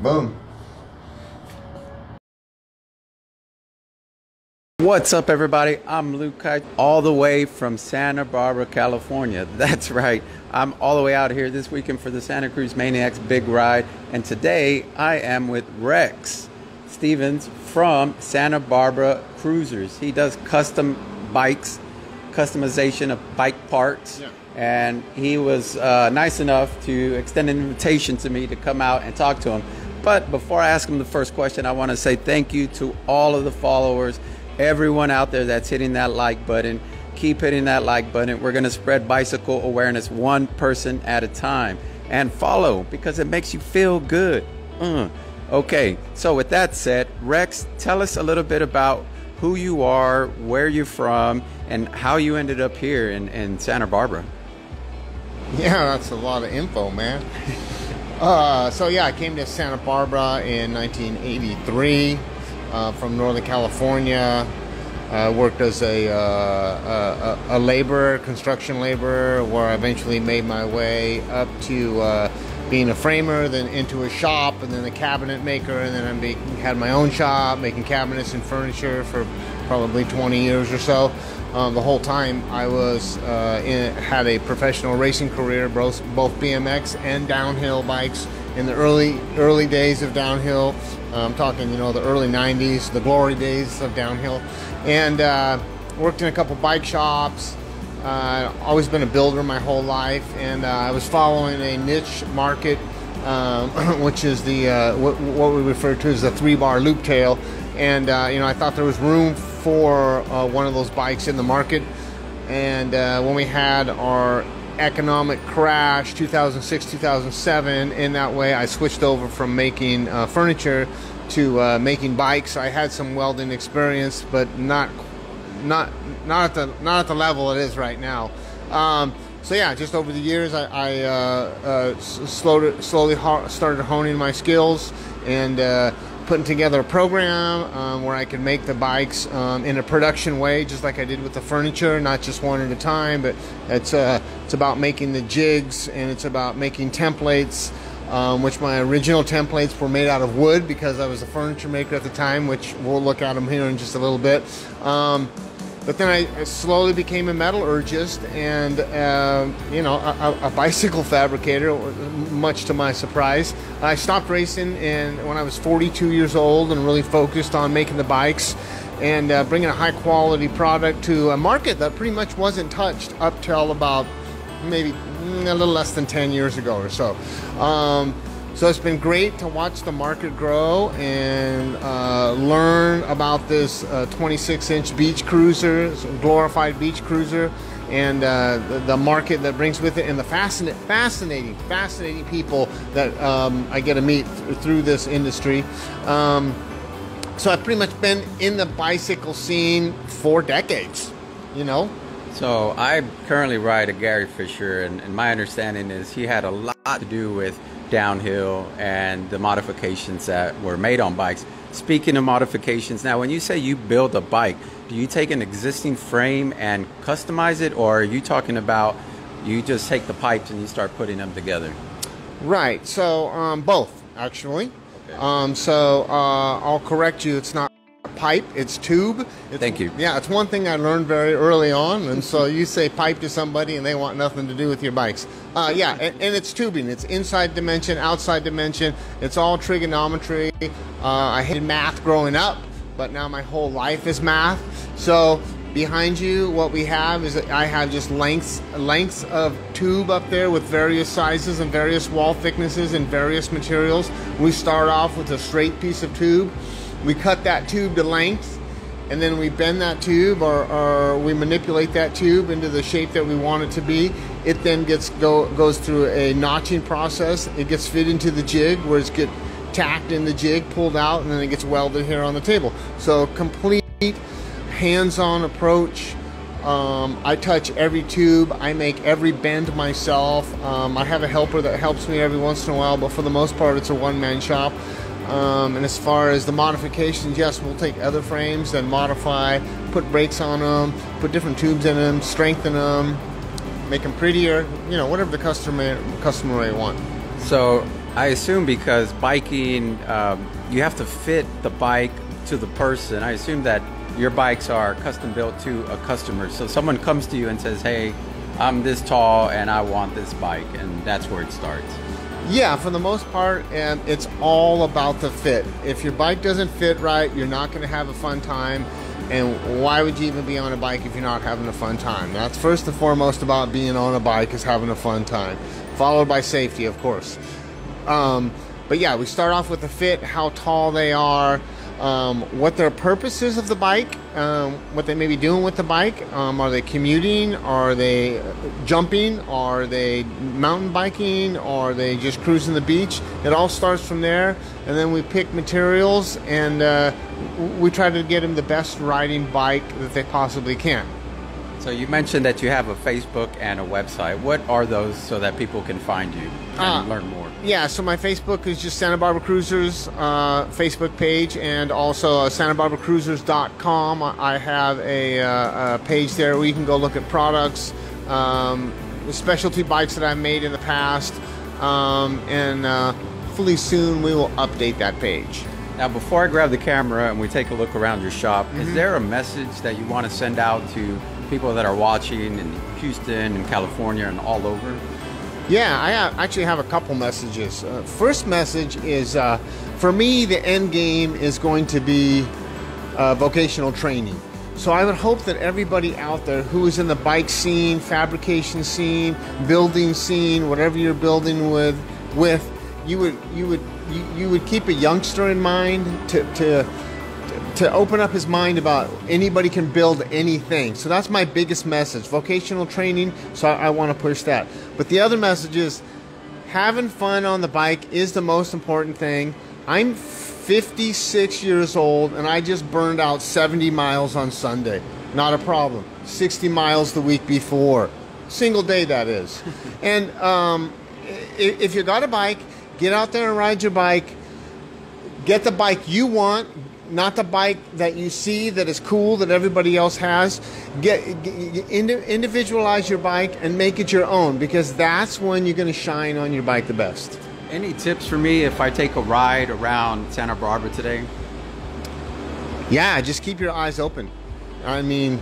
Boom. What's up, everybody? I'm Luke Heights, all the way from Santa Barbara, California. That's right. I'm all the way out here this weekend for the Santa Cruz Maniacs Big Ride. And today I am with Rex Stephens from Santa Barbara Cruisers. He does custom bikes, customization of bike parts. Yeah. And he was uh, nice enough to extend an invitation to me to come out and talk to him. But before I ask him the first question, I want to say thank you to all of the followers everyone out there that's hitting that like button. Keep hitting that like button. We're going to spread bicycle awareness one person at a time. And follow because it makes you feel good. Uh. Okay, so with that said, Rex, tell us a little bit about who you are, where you're from, and how you ended up here in, in Santa Barbara. Yeah, that's a lot of info, man. uh, so yeah, I came to Santa Barbara in 1983 uh, from Northern California. Uh, worked as a, uh, a, a laborer, construction laborer, where I eventually made my way up to uh, being a framer, then into a shop, and then a cabinet maker, and then I had my own shop making cabinets and furniture for probably 20 years or so. Um, the whole time I was uh, in, had a professional racing career, both both BMX and downhill bikes in the early early days of downhill. Uh, I'm talking, you know, the early 90s, the glory days of downhill, and uh, worked in a couple bike shops. Uh, always been a builder my whole life, and uh, I was following a niche market, um, which is the uh, what, what, we refer to as the three-bar loop tail. And uh, you know, I thought there was room for one of those bikes in the market. And when we had our economic crash 2006 2007 in that way i switched over from making uh, furniture to uh, making bikes. I had some welding experience but not not not at the not at the level it is right now. Um, so yeah just over the years i, I uh, uh slowly, slowly started honing my skills. And uh, putting together a program um, where I could make the bikes um, in a production way, just like I did with the furniture, not just one at a time. But it's uh, it's about making the jigs and it's about making templates. Um, which my original templates were made out of wood because I was a furniture maker at the time, which we'll look at them here in just a little bit. Um, but then I slowly became a metallurgist and, uh, you know, a, a, bicycle fabricator, much to my surprise. I stopped racing and when I was 42 years old and really focused on making the bikes and uh, bringing a high quality product to a market that pretty much wasn't touched up till about maybe mm, a little less than 10 years ago or so. Um, so it's been great to watch the market grow and uh, learn about this 26-inch uh, beach cruiser, glorified beach cruiser, and uh, the, the, market that brings with it, and the fascinating, fascinating, fascinating people that um, I get to meet th- through this industry. Um, so I've pretty much been in the bicycle scene for decades, you know. So I currently ride a Gary Fisher, and, and my understanding is he had a lot to do with downhill and the modifications that were made on bikes. Speaking of modifications, now when you say you build a bike, do you take an existing frame and customize it, or are you talking about you just take the pipes and you start putting them together? Right. So um, both actually. Okay. Um, so uh, I'll correct you. It's not pipe, it's tube. It's, Thank you. Yeah, it's one thing I learned very early on. And so you say pipe to somebody and they want nothing to do with your bikes. Uh, yeah, and, and, it's tubing. It's inside dimension, outside dimension. It's all trigonometry. Uh, I hated math growing up, but now my whole life is math. So behind you what we have is I have just lengths lengths of tube up there with various sizes and various wall thicknesses and various materials. We start off with a straight piece of tube we cut that tube to length and then we bend that tube or, or, we manipulate that tube into the shape that we want it to be. It then gets go, goes through a notching process. It gets fit into the jig where it's get tacked in the jig, pulled out, and then it gets welded here on the table. So complete hands-on approach. Um, I touch every tube. I make every bend myself. Um, I have a helper that helps me every once in a while, but for the most part, it's a one-man shop. Um, and as far as the modifications, yes, we'll take other frames and modify, put brakes on them, put different tubes in them, strengthen them, make them prettier, you know, whatever the customer customer may want. So I assume because biking, um, you have to fit the bike to the person. I assume that your bikes are custom built to a customer. So someone comes to you and says, "Hey, I'm this tall and I want this bike," and that's where it starts. Yeah, for the most part, and it's all about the fit. If your bike doesn't fit right, you're not going to have a fun time. And why would you even be on a bike if you're not having a fun time? That's first and foremost about being on a bike is having a fun time, followed by safety, of course. Um, but yeah, we start off with the fit, how tall they are, um, what their purpose is of the bike, um, what they may be doing with the bike. Um, are they commuting? Are they jumping? Are they mountain biking? Are they just cruising the beach? It all starts from there, and then we pick materials and uh, we try to get them the best riding bike that they possibly can. So you mentioned that you have a Facebook and a website. What are those so that people can find you and uh, learn more? Yeah, so my Facebook is just Santa Barbara Cruisers uh, Facebook page, and also uh, SantaBarbaraCruisers.com. I have a, uh, a, page there where you can go look at products, um, specialty bikes that I've made in the past, um, and uh, hopefully soon we will update that page. Now, before I grab the camera and we take a look around your shop, mm-hmm. is there a message that you want to send out to people that are watching in Houston and California and all over? Yeah, I actually have a couple messages. Uh, first message is uh, for me, the end game is going to be uh, vocational training. So I would hope that everybody out there who is in the bike scene, fabrication scene, building scene, whatever you're building with, with you would you would you, you would keep a youngster in mind to, to to open up his mind about anybody can build anything. So that's my biggest message. Vocational training, so I, I want to push that. But the other message is having fun on the bike is the most important thing. I'm 56 years old and I just burned out 70 miles on Sunday. Not a problem. 60 miles the week before. Single day, that is. and um, if you got a bike, get out there and ride your bike. Get the bike you want, not the bike that you see that is cool that everybody else has. Get, get individualize your bike and make it your own because that's when you're going to shine on your bike the best. Any tips for me if I take a ride around Santa Barbara today? Yeah, just keep your eyes open. I mean,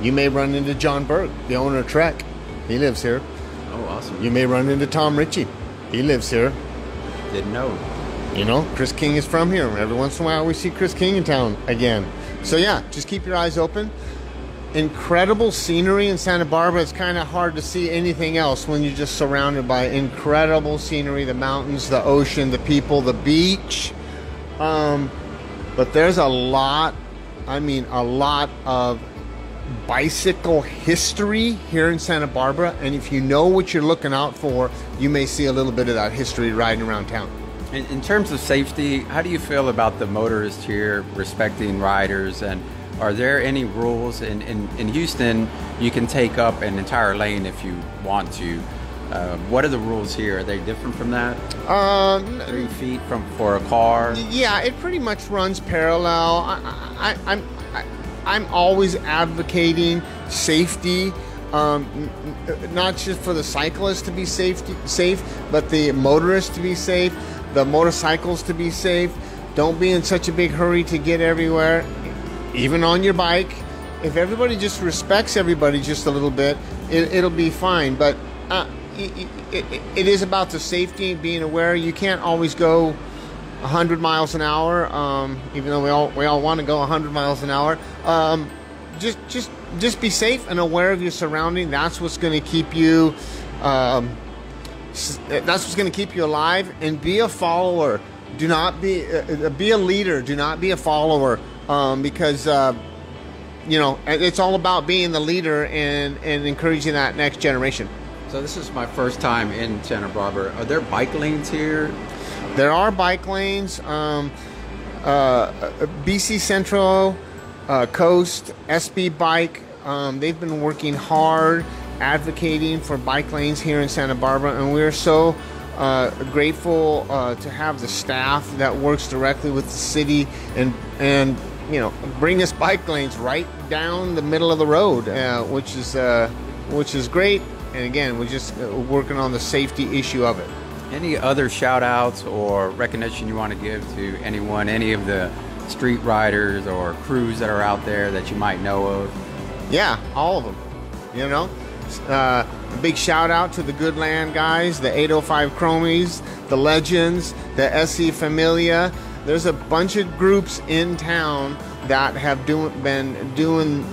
you may run into John Burke, the owner of Trek. He lives here. Oh, awesome. You may run into Tom Ritchie. He lives here. Didn't know. You know, Chris King is from here. Every once in a while, we see Chris King in town again. So yeah, just keep your eyes open. Incredible scenery in Santa Barbara. It's kind of hard to see anything else when you're just surrounded by incredible scenery: the mountains, the ocean, the people, the beach. Um, but there's a lot. I mean, a lot of bicycle history here in Santa Barbara. And if you know what you're looking out for, you may see a little bit of that history riding around town. In, terms of safety, how do you feel about the motorists here respecting riders? And are there any rules? In, in, in Houston, you can take up an entire lane if you want to. Uh, what are the rules here? Are they different from that? Um, Three feet from for a car. Yeah, it pretty much runs parallel. I, I, I'm I, I'm always advocating safety. Um, not just for the cyclists to be safe, safe, but the motorists to be safe the motorcycles to be safe. Don't be in such a big hurry to get everywhere, even on your bike. If everybody just respects everybody just a little bit, it, will be fine. But uh, it, it, it is about the safety, being aware. You can't always go 100 miles an hour, um, even though we all we all want to go 100 miles an hour. Um, just just just be safe and aware of your surrounding. That's what's going to keep you. Um, that's what's going to keep you alive. And be a follower. Do not be uh, uh, be a leader. Do not be a follower. Um, because uh, you know it's all about being the leader and and encouraging that next generation. So this is my first time in Santa Barbara. Are there bike lanes here? There are bike lanes. Um, uh, Bici Centro, uh, Coast, SB Bike. Um, they've been working hard advocating for bike lanes here in Santa Barbara, and we're so uh, grateful uh, to have the staff that works directly with the city and and you know bring us bike lanes right down the middle of the road, uh, which is uh, which is great. And again, we're just uh, working on the safety issue of it. any other shout outs or recognition you want to give to anyone, any of the street riders or crews that are out there that you might know of? Yeah, all of them. You know, uh, a big shout out to the Goodland guys, the 805 Chromies, the Legends, the SC Familia. There's a bunch of groups in town that have do, been doing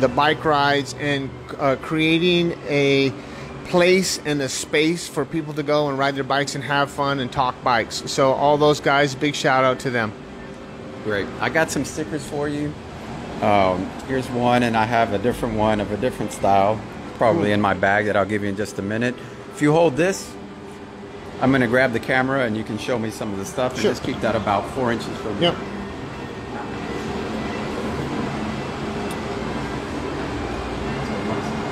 the bike rides and uh, creating a place and a space for people to go and ride their bikes and have fun and talk bikes. So all those guys, big shout out to them. Great. I got some stickers for you. Um, here's one, and I have a different one of a different style, probably in my bag that I'll give you in just a minute. If you hold this, I'm going to grab the camera and you can show me some of the stuff and Sure. just keep that about four inches from me. Yep.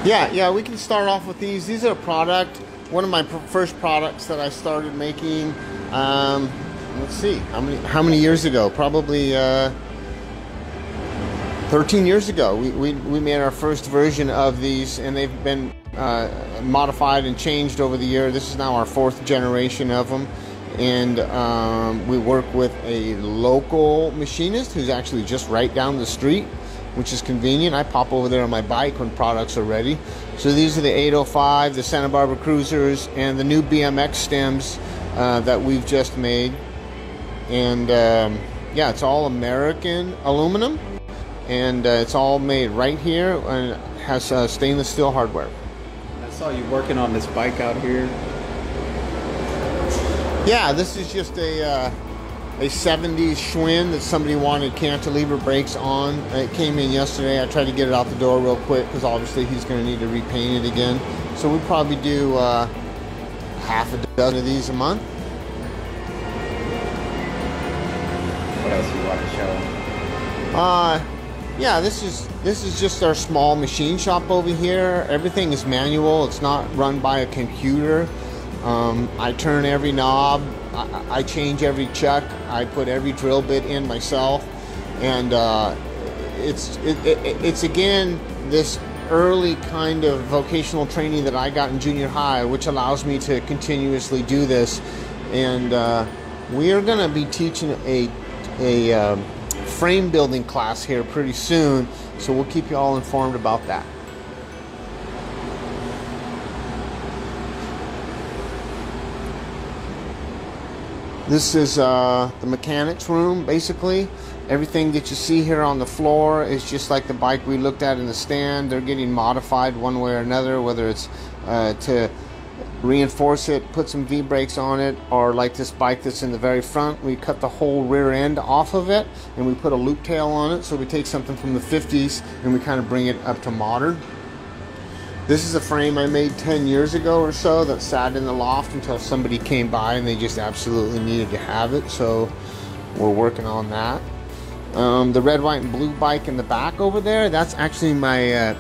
Yeah, yeah, we can start off with these. These are a product, one of my pr- first products that I started making. Um, let's see, how many how many years ago? Probably uh, 13 years ago. We, we, we made our first version of these, and they've been uh, modified and changed over the year. This is now our fourth generation of them. And um, we work with a local machinist who's actually just right down the street, which is convenient. I pop over there on my bike when products are ready. So these are the 805, the Santa Barbara Cruisers, and the new BMX stems uh, that we've just made. And um, yeah, it's all American aluminum and uh, it's all made right here and has uh, stainless steel hardware. I saw you working on this bike out here. Yeah, this is just a uh, a 70s Schwinn that somebody wanted cantilever brakes on. It came in yesterday. I tried to get it out the door real quick because obviously he's going to need to repaint it again. So we probably do uh, half a dozen of these a month. What else you want to show? Uh, yeah, this is this is just our small machine shop over here. Everything is manual. It's not run by a computer. Um, I turn every knob. I, I change every chuck. I put every drill bit in myself, and uh, it's it, it, it's again this early kind of vocational training that I got in junior high, which allows me to continuously do this. And uh, we are going to be teaching a a um, frame building class here pretty soon, so we'll keep you all informed about that. This is uh, the mechanics room, basically. Everything that you see here on the floor is just like the bike we looked at in the stand. They're getting modified one way or another, whether it's uh, to reinforce it, put some V brakes on it, or like this bike that's in the very front, we cut the whole rear end off of it and we put a loop tail on it. So we take something from the 50s and we kind of bring it up to modern. This is a frame I made 10 years ago or so that sat in the loft until somebody came by and they just absolutely needed to have it. So we're working on that. Um, the red, white, and blue bike in the back over there, that's actually my uh,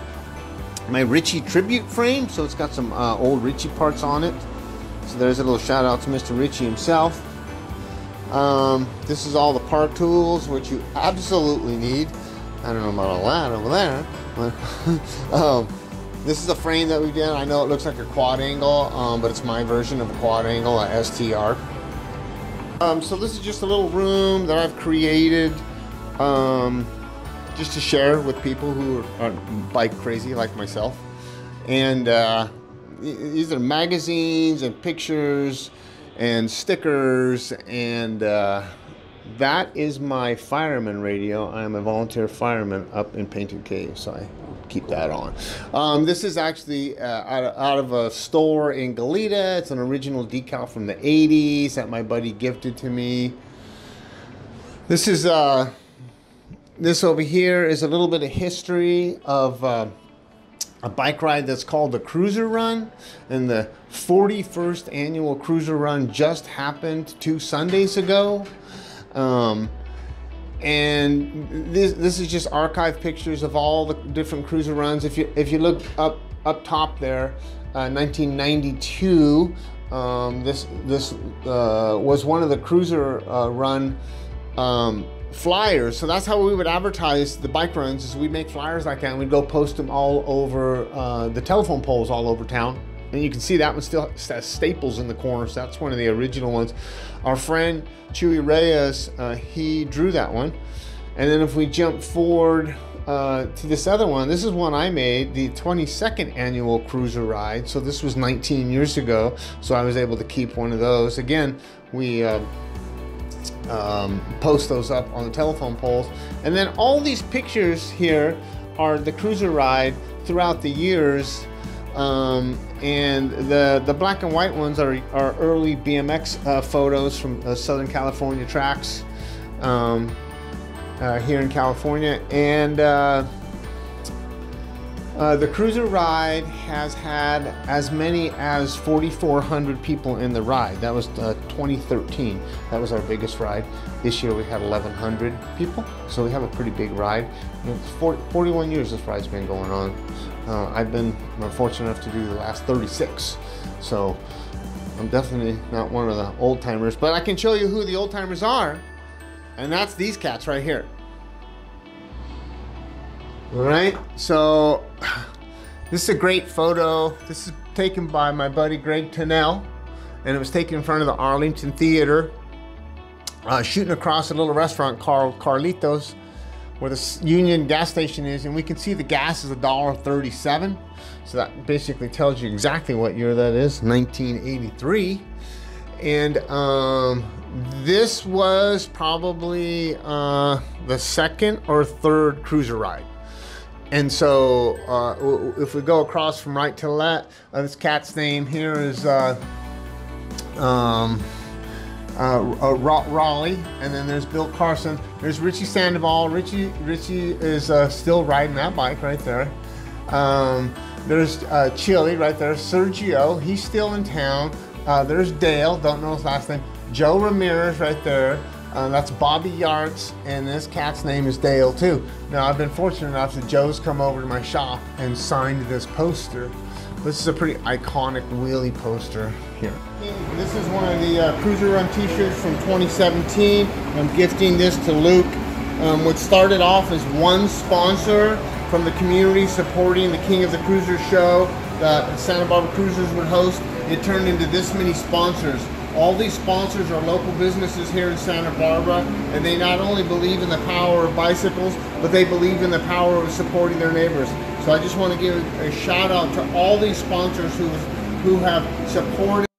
my Ritchie tribute frame. So it's got some uh, old Ritchie parts on it. So there's a little shout out to Mr. Ritchie himself. Um, this is all the park tools, which you absolutely need. I don't know about all that over there. But, um, this is a frame that we did. I know it looks like a Quadangle, um, but it's my version of a Quadangle, a STR. Um, so this is just a little room that I've created um, just to share with people who are, bike crazy like myself. And uh, these are magazines and pictures and stickers and uh, that is my fireman radio. I am a volunteer fireman up in Painted Cave, so I keep that on. Um, this is actually uh, out, of, out of a store in Goleta. It's an original decal from the 80s that my buddy gifted to me. This is uh, this over here is a little bit of history of uh, a bike ride that's called the Cruiser Run, and the 41st annual Cruiser Run just happened two Sundays ago. Um, and this this is just archive pictures of all the different cruiser runs. If you if you look up up top there, uh, 1992. Um, this this uh, was one of the cruiser uh, run um, flyers. So that's how we would advertise the bike runs. Is we'd make flyers like that and we'd go post them all over uh, the telephone poles all over town. And you can see that one still has staples in the corner, so that's one of the original ones. Our friend Chewy Reyes, uh, he drew that one. And then if we jump forward uh, to this other one, this is one I made, the 22nd annual cruiser ride. So this was 19 years ago, so I was able to keep one of those. Again, we uh, um, post those up on the telephone poles. And then all these pictures here are the cruiser ride throughout the years um, and the the black and white ones are, are early BMX uh, photos from uh, Southern California tracks um, uh, here in California. And uh, uh, the cruiser ride has had as many as 4,400 people in the ride. That was uh, 2013. That was our biggest ride. This year we had 1,100 people, so we have a pretty big ride. It's 40, 41 years this ride's been going on. Uh, I've been fortunate enough to do the last 36, so I'm definitely not one of the old timers, but I can show you who the old timers are, and that's these cats right here. All right, so this is a great photo. This is taken by my buddy Greg Tennell, and it was taken in front of the Arlington Theater, uh, shooting across a little restaurant called Carlitos, where the Union gas station is, and we can see the gas is $1.37. So that basically tells you exactly what year that is, 1983. And um, this was probably uh, the second or third cruiser ride. And so uh, if we go across from right to left, uh, this cat's name here is uh, um, uh, uh, Raleigh, and then there's Bill Carson. There's Richie Sandoval. Richie Richie is uh, still riding that bike right there. Um, there's Chili right there. Sergio, he's still in town. there's Dale, don't know his last name. Joe Ramirez right there. Uh, that's Bobby Yards, and this cat's name is Dale too. Now I've been fortunate enough that Joe's come over to my shop and signed this poster. This is a pretty iconic wheelie poster here. This is one of the uh, Cruiser Run t-shirts from 2017. I'm gifting this to Luke. Um, what started off as one sponsor from the community supporting the King of the Cruisers show that Santa Barbara Cruisers would host, it turned into this many sponsors. All these sponsors are local businesses here in Santa Barbara, and they not only believe in the power of bicycles, but they believe in the power of supporting their neighbors. So I just want to give a shout out to all these sponsors who, who have supported